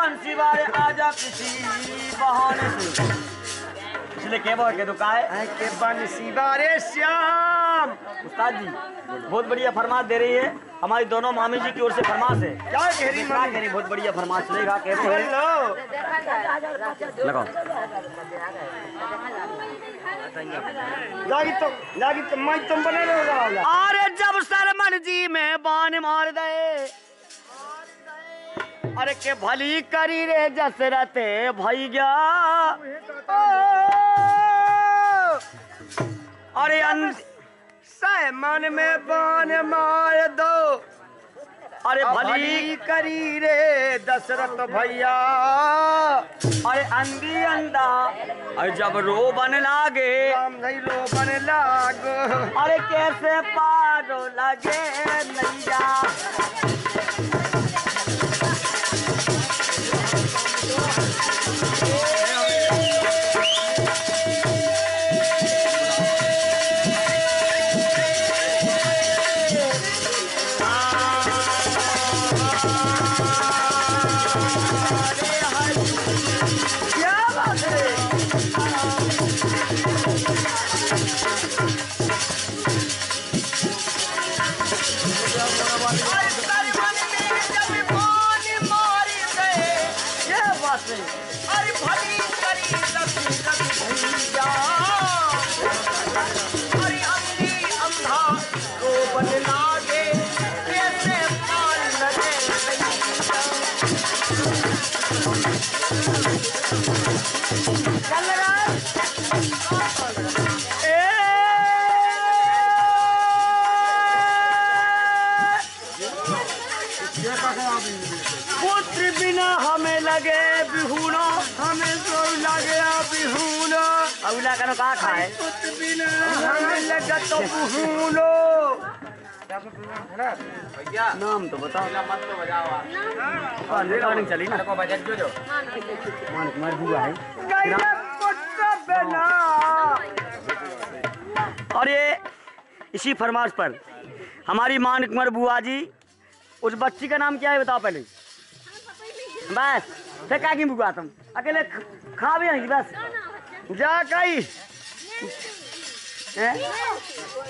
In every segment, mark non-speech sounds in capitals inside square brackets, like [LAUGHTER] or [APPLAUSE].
बंसी वाले आजा किसी बहाने से। इसलिए के बोल के दुका है। के बंसी श्याम। उस्ताद जी बहुत बढ़िया फरमाश दे रही है। हमारी दोनों मामी जी की ओर से फरमाश है। क्या कह कह रही बहुत बढ़िया फरमाश चलेगा कहते हैं। लगाओ। जागी तो जागी तो मैं तुम बने रहो अरे जब सरमन जी में बान मार दे अरे के भली करी रे जसरते भैया अरे अन मन में बान मार दो। अरे भली करी रे दशरथ भैया। अरे अंधी अंधा। अरे जब रो बन लागे लो बन लागो। अरे कैसे पारो लगे नैया। पुत्र बिना हमें लगे बिहुना हमें तो लगे बिहूनो। अबुला कनो कहा खाए। पुत्र बिना हमें लगे तो बिहूनो। नाम तो बताओ। हाँ, रिकॉर्डिंग चली ना। मानिक कुमार बुआ है। गैया पुत्र बिना और ये इसी फरमाश पर हमारी मान कुंवर बुआ जी उस बच्ची का नाम क्या है बताओ पहले। बस फिर क्या की बुआ तुम? अकेले खा भी नहीं बस। जा कई हैं?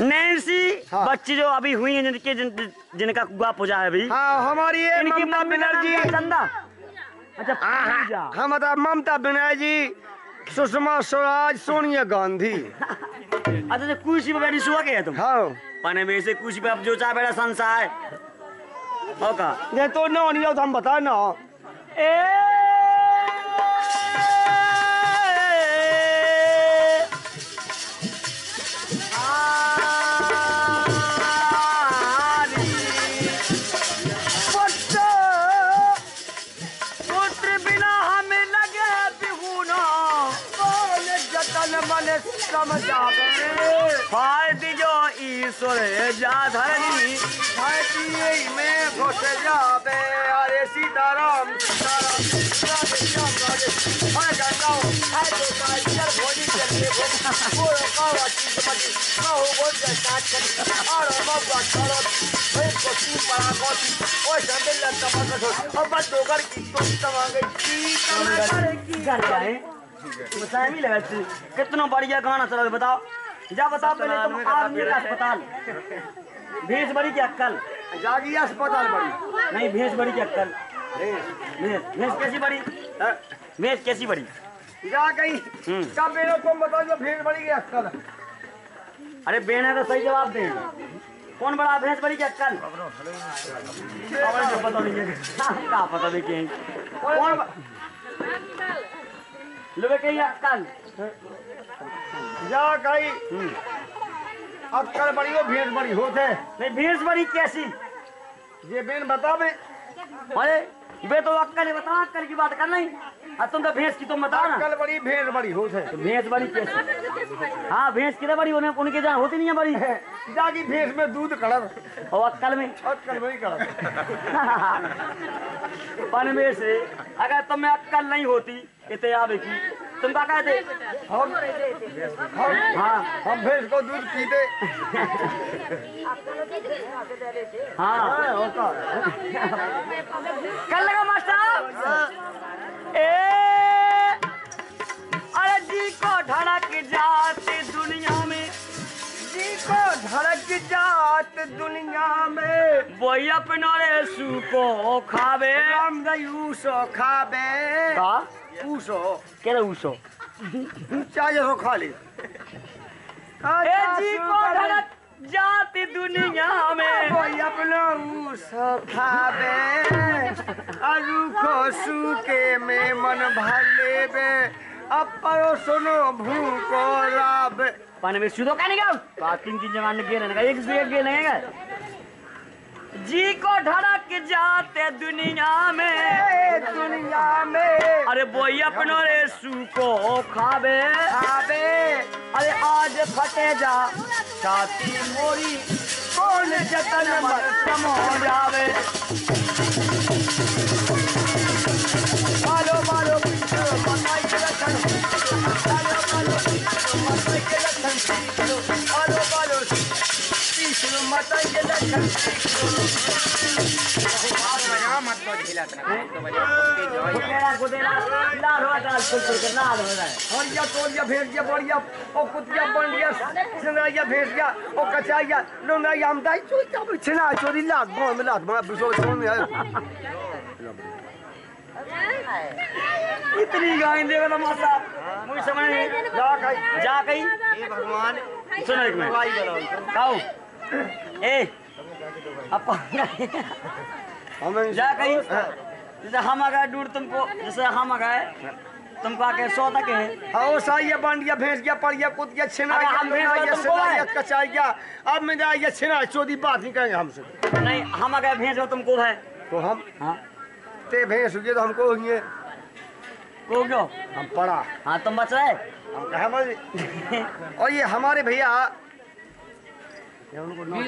नैन्सी हाँ। बच्ची जो अभी हुई है जिनके जिन, जिनका गुआ पूजा है अभी। हाँ हमारी ममता बनर्जी। चंदा। अच्छा पूजा। हम था ममता बनर्जी सुषमा स्वराज सोनिया गांधी। अच्छा तो कुर्सी पे बैठी सुआ के है तुम? हाँ। पने में से कुर्सी पे अब जो चाहे बैठा संसार। हो का? ये तो ना नहीं तो हम बता ना। ए समझावे जो ईश्वर जा धरनी में घुस जावे अरे सीताराम कर और बाबा चलो भाई को तू बस तो तमांगे की घर जाए। बताए भी लगा। कितना बढ़िया गाना चला बताओ। जा बताओ पहले तुम आदमी का अस्पताल। भैंस बड़ी की अक्कल जागी अस्पताल बड़ी। नहीं भैंस बड़ी की अक्कल भैंस भैंस कैसी बड़ी? हाँ, भैंस कैसी बड़ी? जा गई। हम्म। कब मेरे को बताओ जो भीड़ बड़ी गई अक्कल अरे बेन है तो सही जवाब दे। कौन बड़ा भैंस बड़ी की अक्कल पता नहीं है। क्या पता नहीं कि कौन अक्कल। जा हम्म। अक्कल बड़ी हो भीड़ बड़ी होते नहीं भैंस बड़ी कैसी? ये बेन बतावे अरे बे तो अक्कल बता अक्कल की बात कर नहीं तुम तो भैंस की तुम बताओ ना। अक्कल बड़ी भीड़ बड़ी होते तो भैंस बड़ी कैसी? हाँ भैंस कितने बड़ी उन्हें उनके जान होती नहीं है बड़ी। जागी भैंस में दूध कड़ब और अक्कल में। अक्कल बड़ी कड़ब [LAUGHS] पन में से अगर तुम में अक्कल नहीं होती इतने आवे की। तुम क्या कहते हम हम हाँ। हम भैंस को दूध पीते हाँ। अरे जी को धड़क जात दुनिया में जी को धड़क जात दुनिया में। वही अपना रे सूपो खावे। हम गई उसो खावे। का? उसो क्या उसो चाय जो खा ली। ए जी को जाति दुनिया में। अपना खाबे सूके में मन भले बे अब परो सुनो भूको लाभ पानी में सुधो का नहीं गया? बात तीन तीन जमान गेल है एक से एक गेल है। जी को धड़क जाते दुनिया में। दुनिया में। अरे बोई अपनो रे सुको खावे। खाबे अरे आज फटे जा। छाती मोरी, कौन जतन मर कम हो जावे? मालो पीछो मताई के मालो मालो, पीछो मताई के मालो मालो, पीछो मताई के लखन हरिया तोरिया भेड़िया बढ़िया ओ कुतिया बंडिया सिंगरिया भेड़िया ओ कचाइया लोंगाइया हम चोरी तब छिना चोरी लात गाँव में लात माँ बिसो छोड़ में इतनी गाय देवे तो मासा मुझे समझ नहीं जा कहीं। जा कहीं। हे भगवान। सुनो एक मिनट। दवाई ए अपा हमें जा कहीं। जैसे हम आ गए दूर तुमको जैसे हम आ गए तुमको आके सौ तक है। आओ साइया बंडिया भेड़िया पड़िया कुतिया छिना अरे हम भेड़ वाले तुमको है। कचाइया अब में जाइए छिना चोरी बात नहीं करेंगे हमसे। नहीं हम आ गए भेज हो तुमको है तो हम हाँ। ते भैंस हुए तो हमको होंगे। को क्यों? हम पढ़ा। हाँ तुम बच रहे? हम कहे मज़े और ये हमारे भैया ये उनको नौ-